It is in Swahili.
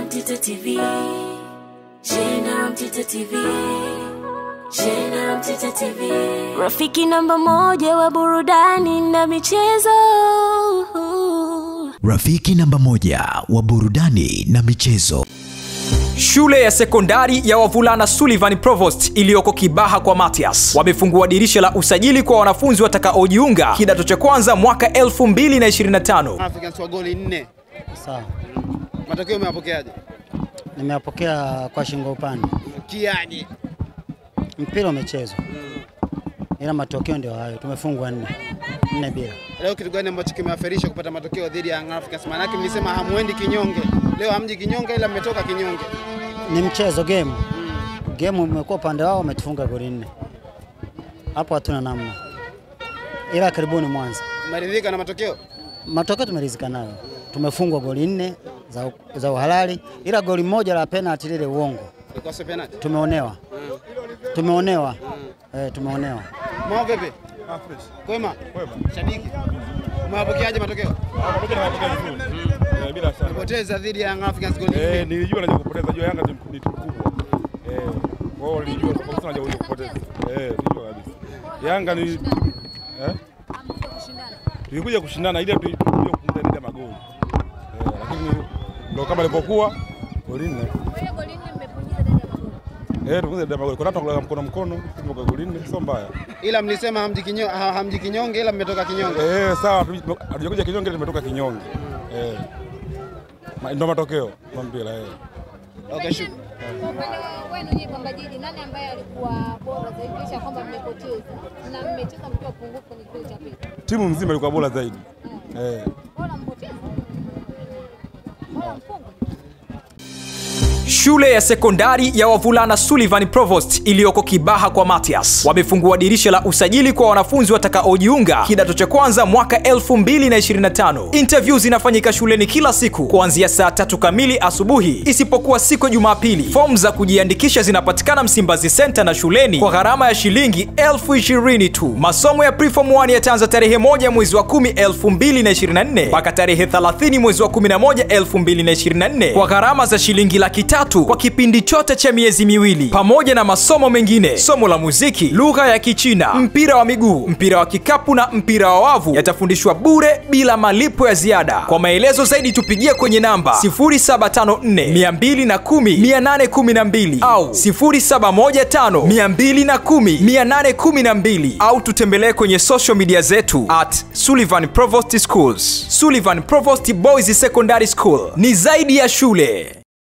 Mtita TV. Mtita TV. Mtita TV. Rafiki namba moja wa burudani na michezo. Rafiki namba moja wa burudani na michezo. Shule ya sekondari ya wavulana Sullivan Provost iliyoko Kibaha kwa Matias wamefungua dirisha la usajili kwa wanafunzi watakaojiunga kidato cha kwanza mwaka 2025. Africans wa goli nne. Sawa, Matokeo umeyapokeaje? nimeyapokea kwa shingo upande. Kiaje? Mpira umechezwa, mm. ila matokeo ndio hayo, tumefungwa nne nne bila. Leo kitu gani ambacho kimewafirisha kupata matokeo dhidi ya Young Africans? Maanake mlisema hamwendi kinyonge. Leo hamji kinyonge ila mmetoka kinyonge. Ni mchezo game, mm. game imekuwa upande wao, wametufunga goli nne, hapo hatuna namna, ila karibuni Mwanza. Umeridhika na matokeo? Matokeo tumeridhika nayo, tumefungwa goli nne za, za uhalali, ila goli moja la penalty lile uongo, tumeonewa, tumeonewa, eh, tumeonewa. Vipi? Kwema? Shabiki. Umeyapokeaje matokeo? bila sana. Kupoteza dhidi ya Young Africans goli Eh, nilijua na kupoteza. Jua Yanga ni timu kubwa. Eh, kwa hiyo nilijua kwa sababu najua kupoteza. Eh, nilijua kabisa. Yanga ni eh? Tulikuja kushindana ile tulikuja kumtendea ile magoli. Eh, ndio kama ilivyokuwa goli nne. Eh, kula mkono mkono, kwa goli nne sio mbaya. Ila mlisema hamji kinyo, ha- hamji kinyonge ila mmetoka kinyonge. Eh, sawa, tu- hatujakuja kinyonge tumetoka kinyonge. Eh. Ma- Ndio matokeo kwa mpira eh. Okay, shukrani. Kwa upande wenu nyinyi kwamba jiji nani ambaye alikuwa bora zaidi kisha kwamba mmepoteza na mmecheza mkiwa pungufu ni kile cha pili? Timu nzima ilikuwa bora zaidi. Eh. Bora mpoteza. Bora mfunga. Shule ya sekondari ya wavulana Sullivan Provost iliyoko Kibaha kwa Matias wamefungua dirisha la usajili kwa wanafunzi watakaojiunga kidato cha kwanza mwaka 2025. Interview zinafanyika shuleni kila siku kuanzia saa tatu kamili asubuhi isipokuwa siku ya Jumapili. Fomu za kujiandikisha zinapatikana Msimbazi Center na shuleni kwa gharama ya shilingi elfu ishirini tu. Masomo ya Preform 1 yataanza tarehe moja mwezi wa 10 2024 mpaka tarehe 30 mwezi wa 11 2024 kwa gharama za shilingi laki tatu kwa kipindi chote cha miezi miwili. Pamoja na masomo mengine somo la muziki lugha ya kichina mpira wa miguu mpira wa kikapu na mpira wa wavu yatafundishwa bure bila malipo ya ziada. Kwa maelezo zaidi tupigie kwenye namba 0754210812 au 0715210812 au tutembelee kwenye social media zetu at Sullivan Provost Schools. Sullivan Provost Boys Secondary School. Ni zaidi ya shule